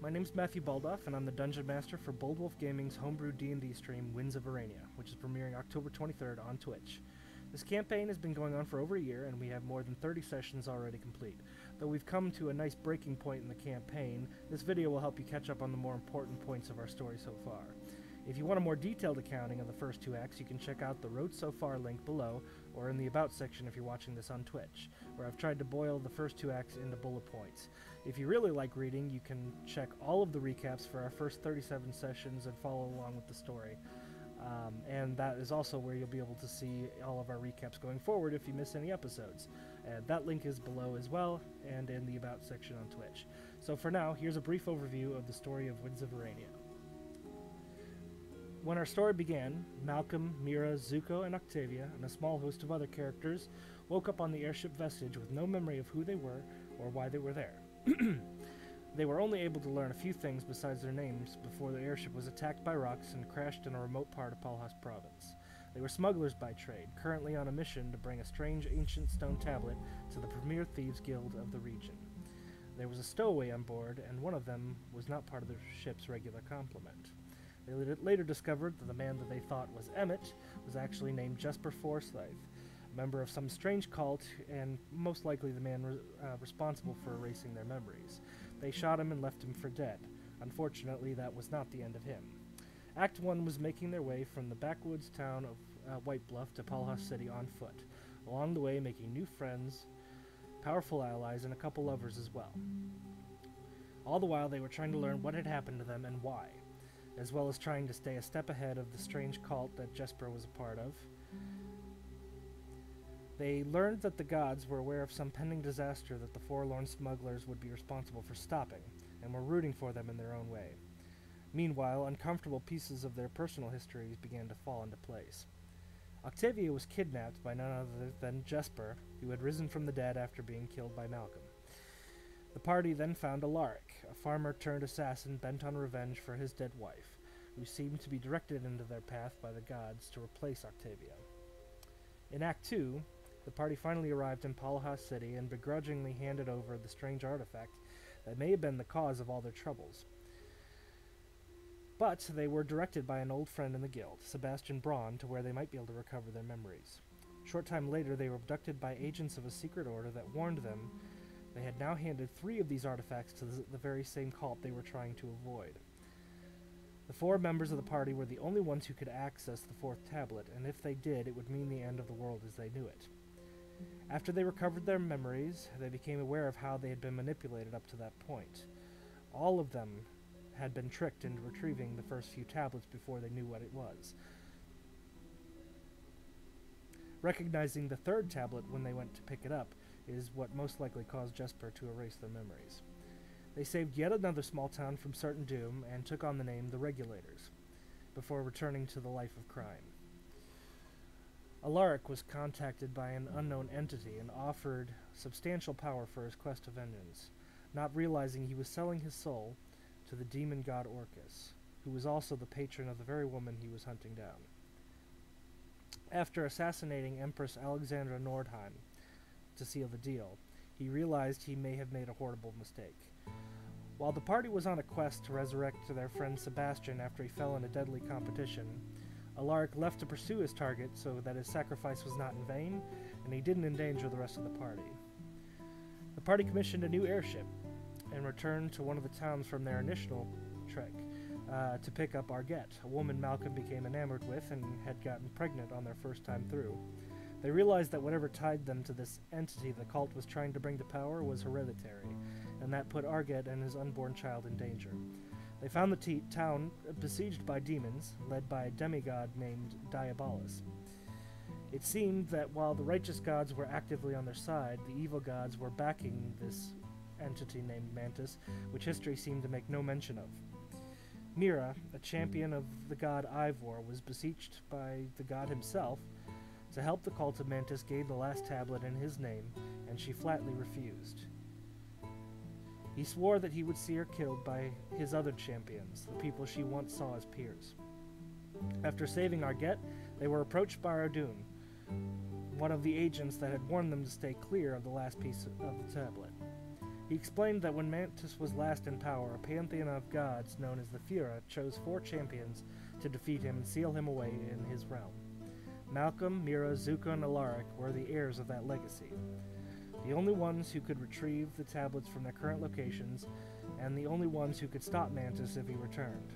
my name's Matthew Baldauf, and I'm the Dungeon Master for Bold Wolf Gaming's homebrew D&D stream, Winds of Earrenia, which is premiering October 23rd on Twitch. This campaign has been going on for over a year, and we have more than 30 sessions already complete. Though we've come to a nice breaking point in the campaign, this video will help you catch up on the more important points of our story so far. If you want a more detailed accounting of the first two acts, you can check out the Road So Far link below, or in the About section if you're watching this on Twitch, where I've tried to boil the first two acts into bullet points. If you really like reading, you can check all of the recaps for our first 37 sessions and follow along with the story. Um, and that is also where you'll be able to see all of our recaps going forward if you miss any episodes. And that link is below as well, and in the About section on Twitch. So for now, here's a brief overview of the story of Winds of Earrenia. When our story began, Malcolm, Mira, Zuko, and Octavia, and a small host of other characters, woke up on the airship Vestige with no memory of who they were or why they were there. they were only able to learn a few things besides their names before the airship was attacked by rocks and crashed in a remote part of Palhas province. They were smugglers by trade, currently on a mission to bring a strange ancient stone tablet to the premier thieves guild of the region. There was a stowaway on board, and one of them was not part of the ship's regular complement. They later discovered that the man that they thought was Emmett was actually named Jesper Forsyth, a member of some strange cult, and most likely the man re- uh, responsible for erasing their memories. They shot him and left him for dead. Unfortunately, that was not the end of him. Act 1 was making their way from the backwoods town of uh, White Bluff to Palhas City on foot, along the way making new friends, powerful allies, and a couple lovers as well. All the while, they were trying to learn what had happened to them and why as well as trying to stay a step ahead of the strange cult that Jesper was a part of. They learned that the gods were aware of some pending disaster that the forlorn smugglers would be responsible for stopping, and were rooting for them in their own way. Meanwhile, uncomfortable pieces of their personal histories began to fall into place. Octavia was kidnapped by none other than Jesper, who had risen from the dead after being killed by Malcolm. The party then found Alaric, a farmer turned assassin bent on revenge for his dead wife, who seemed to be directed into their path by the gods to replace Octavia. In Act 2, the party finally arrived in Palhas City and begrudgingly handed over the strange artifact that may have been the cause of all their troubles. But they were directed by an old friend in the guild, Sebastian Braun, to where they might be able to recover their memories. Short time later, they were abducted by agents of a secret order that warned them they had now handed three of these artifacts to the, very same cult they were trying to avoid. The four members of the party were the only ones who could access the fourth tablet, and if they did, it would mean the end of the world as they knew it. After they recovered their memories, they became aware of how they had been manipulated up to that point. All of them had been tricked into retrieving the first few tablets before they knew what it was. Recognizing the third tablet when they went to pick it up is what most likely caused Jesper to erase their memories. They saved yet another small town from certain doom and took on the name the Regulators, before returning to the life of crime. Alaric was contacted by an unknown entity and offered substantial power for his quest of vengeance, not realizing he was selling his soul to the demon god Orcus, who was also the patron of the very woman he was hunting down. After assassinating Empress Alexandra Nordheim to seal the deal, he realized he may have made a horrible mistake. While the party was on a quest to resurrect their friend Sebastian after he fell in a deadly competition, Alaric left to pursue his target so that his sacrifice was not in vain, and he didn't endanger the rest of the party. The party commissioned a new airship and returned to one of the towns from their initial trek uh, to pick up Argette, a woman Malcolm became enamored with and had gotten pregnant on their first time through. They realized that whatever tied them to this entity the cult was trying to bring to power was hereditary, and that put Argette and his unborn child in danger. They found the t- town besieged by demons, led by a demigod named Diabolus. It seemed that while the righteous gods were actively on their side, the evil gods were backing this entity named Mantis, which history seemed to make no mention of. Mira, a champion of the god Ivor, was beseeched by the god himself to help the cult of Mantis gain the last tablet in his name, and she flatly refused. He swore that he would see her killed by his other champions, the people she once saw as peers. After saving Argette, they were approached by Ardun, one of the agents that had warned them to stay clear of the last piece of the tablet. He explained that when Mantis was last in power, a pantheon of gods known as the Fura chose four champions to defeat him and seal him away in his realm. Malcolm, Mira, Zuko, and Alaric were the heirs of that legacy. The only ones who could retrieve the tablets from their current locations, and the only ones who could stop Mantis if he returned.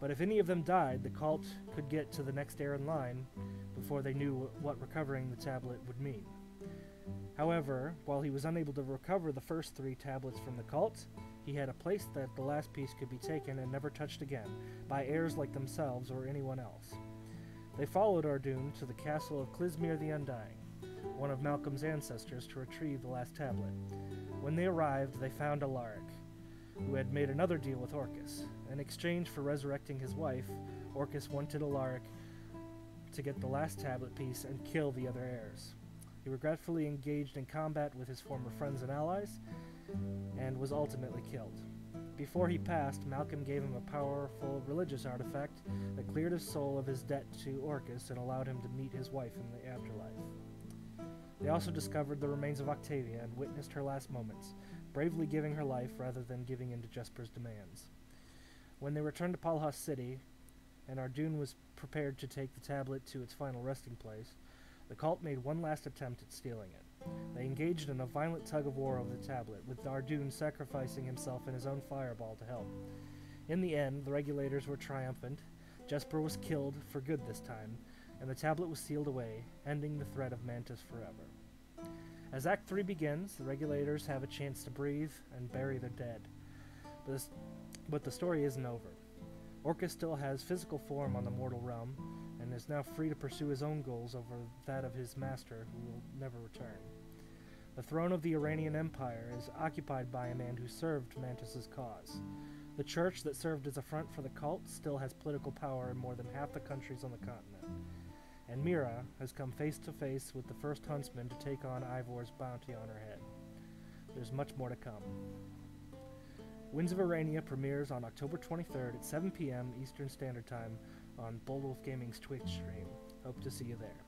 But if any of them died, the cult could get to the next heir in line before they knew what recovering the tablet would mean. However, while he was unable to recover the first three tablets from the cult, he had a place that the last piece could be taken and never touched again by heirs like themselves or anyone else. They followed Ardun to the castle of Clismere the Undying, one of Malcolm's ancestors, to retrieve the last tablet. When they arrived, they found Alaric, who had made another deal with Orcus. In exchange for resurrecting his wife, Orcus wanted Alaric to get the last tablet piece and kill the other heirs. He regretfully engaged in combat with his former friends and allies, and was ultimately killed. Before he passed, Malcolm gave him a powerful religious artifact that cleared his soul of his debt to Orcus and allowed him to meet his wife in the afterlife. They also discovered the remains of Octavia and witnessed her last moments, bravely giving her life rather than giving in to Jesper's demands. When they returned to Palhas City, and Ardun was prepared to take the tablet to its final resting place, the cult made one last attempt at stealing it. They engaged in a violent tug of war over the tablet, with Ardun sacrificing himself and his own fireball to help. In the end, the regulators were triumphant. Jesper was killed for good this time, and the tablet was sealed away, ending the threat of Mantis forever. As Act 3 begins, the regulators have a chance to breathe and bury their dead. But, this, but the story isn't over. Orcus still has physical form on the mortal realm, and is now free to pursue his own goals over that of his master, who will never return. The throne of the Earrenian Empire is occupied by a man who served Mantis's cause. The church that served as a front for the cult still has political power in more than half the countries on the continent. And Mira has come face to face with the first huntsman to take on Ivor's bounty on her head. There's much more to come. Winds of Earrenia premieres on October 23rd at 7 p.m. Eastern Standard Time on Bold Wolf Gaming's Twitch stream. Hope to see you there.